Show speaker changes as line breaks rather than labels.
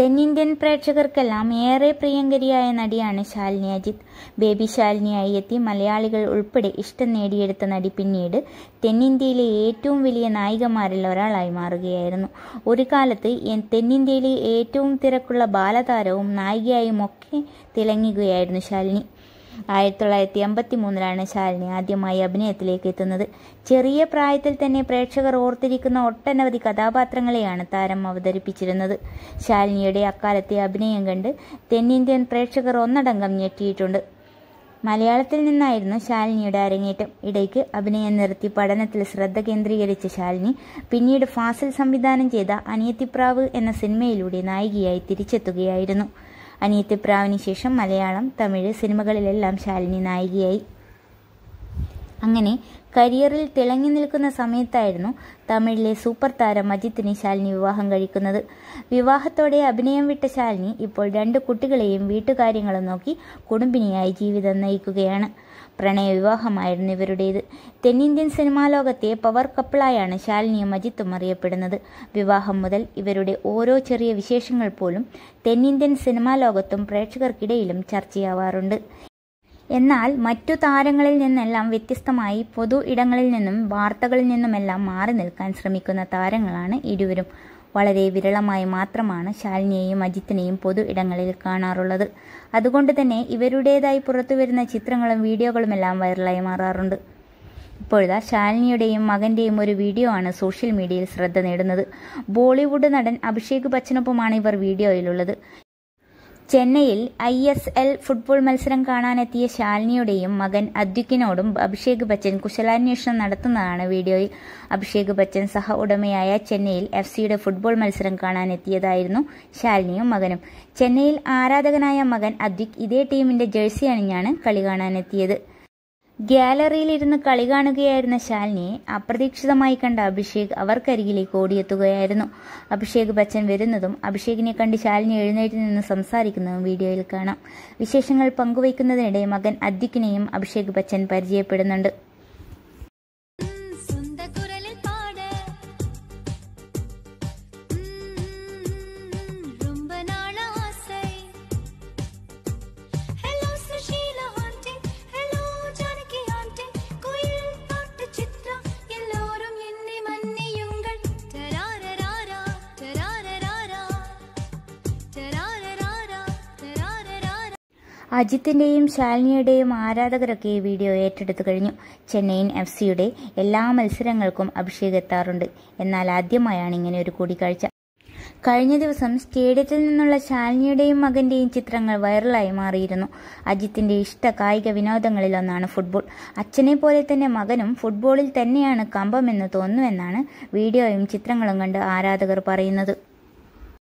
തെന്നിന്ത്യൻ പ്രേക്ഷകർക്കെല്ലാം ഏറെ പ്രിയങ്കരിയായ നടിയാണ് ശാലിനി അജിത്ത് ബേബി ശാലിനിയായി എത്തി മലയാളികൾ ഉൾപ്പെടെ ഇഷ്ടം നേടിയെടുത്ത നടി പിന്നീട് തെന്നിന്ത്യയിലെ ഏറ്റവും വലിയ നായികമാരിൽ ഒരാളായി മാറുകയായിരുന്നു. ഒരു കാലത്ത് തെന്നിന്ത്യയിലെ ഏറ്റവും തിരക്കുള്ള ബാലതാരവും നായികയായും ഒക്കെ തിളങ്ങുകയായിരുന്നു ശാലിനി. ആയിരത്തി തൊള്ളായിരത്തി എൺപത്തി മൂന്നിലാണ് ശാലിനി ആദ്യമായി അഭിനയത്തിലേക്ക് എത്തുന്നത് ചെറിയ പ്രായത്തിൽ തന്നെ പ്രേക്ഷകർ ഓർത്തിരിക്കുന്ന ഒട്ടനവധി കഥാപാത്രങ്ങളെയാണ് താരം അവതരിപ്പിച്ചിരുന്നത്. ശാലിനിയുടെ അക്കാലത്തെ അഭിനയം കണ്ട് തെന്നിന്ത്യൻ പ്രേക്ഷകർ ഒന്നടങ്കം ഞെട്ടിയിട്ടുണ്ട്. മലയാളത്തിൽ നിന്നായിരുന്നു ശാലിനിയുടെ അരങ്ങേറ്റം. ഇടയ്ക്ക് അഭിനയം നിർത്തി പഠനത്തിൽ ശ്രദ്ധ കേന്ദ്രീകരിച്ച ശാലിനി പിന്നീട് ഫാസിൽ സംവിധാനം ചെയ്ത അനിയത്തിപ്രാവ് എന്ന സിനിമയിലൂടെ നായികയായി തിരിച്ചെത്തുകയായിരുന്നു. അനിയത്തിപ്രാവിന് ശേഷം മലയാളം തമിഴ് സിനിമകളിലെല്ലാം ശാലിനി നായികയായി. അങ്ങനെ കരിയറിൽ തിളങ്ങി നിൽക്കുന്ന സമയത്തായിരുന്നു തമിഴിലെ സൂപ്പർ താരം അജിത്തിനെ ശാലിനി വിവാഹം കഴിക്കുന്നത്. വിവാഹത്തോടെ അഭിനയം വിട്ട ശാലിനി ഇപ്പോൾ രണ്ട് കുട്ടികളെയും വീട്ടുകാര്യങ്ങളും നോക്കി കുടുംബിനിയായി ജീവിതം നയിക്കുകയാണ്. പ്രണയവിവാഹമായിരുന്നു ഇവരുടേത്. തെന്നിന്ത്യൻ സിനിമാ ലോകത്തെ പവർ കപ്പിളായാണ് ശാലിനിയും അജിത്തും അറിയപ്പെടുന്നത്. വിവാഹം മുതൽ ഇവരുടെ ഓരോ ചെറിയ വിശേഷങ്ങൾ പോലും തെന്നിന്ത്യൻ സിനിമാ ലോകത്തും പ്രേക്ഷകർക്കിടയിലും ചർച്ചയാവാറുണ്ട്. എന്നാൽ മറ്റു താരങ്ങളിൽ നിന്നെല്ലാം വ്യത്യസ്തമായി പൊതു ഇടങ്ങളിൽ നിന്നും വാർത്തകളിൽ നിന്നുമെല്ലാം മാറി നിൽക്കാൻ ശ്രമിക്കുന്ന താരങ്ങളാണ് ഇരുവരും. വളരെ വിരളമായി മാത്രമാണ് ശാലിനിയെയും അജിത്തിനെയും പൊതു ഇടങ്ങളിൽ കാണാറുള്ളത്. അതുകൊണ്ട് തന്നെ ഇവരുടേതായി പുറത്തു വരുന്ന ചിത്രങ്ങളും വീഡിയോകളും എല്ലാം വൈറലായി മാറാറുണ്ട്. ഇപ്പോഴത്തെ ശാലിനിയുടെയും മകന്റെയും ഒരു വീഡിയോ ആണ് സോഷ്യൽ മീഡിയയിൽ ശ്രദ്ധ നേടുന്നത്. ബോളിവുഡ് നടൻ അഭിഷേക് ബച്ചനൊപ്പമാണ് ഇവർ വീഡിയോയിലുള്ളത്. ചെന്നൈയിൽ ഐ എസ് എൽ ഫുട്ബോൾ മത്സരം കാണാനെത്തിയ ശാലിനിയുടെയും മകൻ അദ്വിക്കിനോടും അഭിഷേക് ബച്ചൻ കുശലാന്വേഷണം നടത്തുന്നതാണ് വീഡിയോയിൽ. അഭിഷേക് ബച്ചൻ സഹ ഉടമയായ ചെന്നൈയിൽ എഫ് സിയുടെ ഫുട്ബോൾ മത്സരം കാണാനെത്തിയതായിരുന്നു ശാലിനിയും മകനും. ചെന്നൈയിൽ ആരാധകനായ മകൻ അദ്വിക് ഇതേ ടീമിന്റെ ജേഴ്സി അണിഞ്ഞാണ് കളി കാണാനെത്തിയത്. ഗ്യാലറിയിലിരുന്ന് കളി കാണുകയായിരുന്ന ശാലിനിയെ അപ്രതീക്ഷിതമായി കണ്ട അഭിഷേക് അവർക്കരികിലേക്ക് ഓടിയെത്തുകയായിരുന്നു. അഭിഷേക് ബച്ചൻ വരുന്നതും അഭിഷേകിനെ കണ്ട് ശാലിനി എഴുന്നേറ്റ് നിന്ന് സംസാരിക്കുന്നതും വീഡിയോയിൽ കാണാം. വിശേഷങ്ങൾ പങ്കുവയ്ക്കുന്നതിനിടെ മകൻ അദ്ദിക്കിനെയും അഭിഷേക് ബച്ചൻ പരിചയപ്പെടുന്നുണ്ട്. അജിത്തിന്റെയും ശാലിനിയുടെയും ആരാധകരൊക്കെ ഈ വീഡിയോ ഏറ്റെടുത്തു കഴിഞ്ഞു. ചെന്നൈയിൻ എഫ് സിയുടെ എല്ലാ മത്സരങ്ങൾക്കും അഭിഷേക് എത്താറുണ്ട് എന്നാൽ ആദ്യമായാണ് ഇങ്ങനെ ഒരു കൂടിക്കാഴ്ച. കഴിഞ്ഞ ദിവസം സ്റ്റേഡിയത്തിൽ നിന്നുള്ള ശാലിനിയുടെയും മകന്റെയും ചിത്രങ്ങൾ വൈറലായി മാറിയിരുന്നു. അജിത്തിന്റെ ഇഷ്ട കായിക വിനോദങ്ങളിലൊന്നാണ് ഫുട്ബോൾ. അച്ഛനെ പോലെ തന്നെ മകനും ഫുട്ബോളിൽ തന്നെയാണ് കമ്പമെന്ന് തോന്നുന്നുവെന്നാണ് വീഡിയോയും ചിത്രങ്ങളും കണ്ട് ആരാധകർ പറയുന്നത്.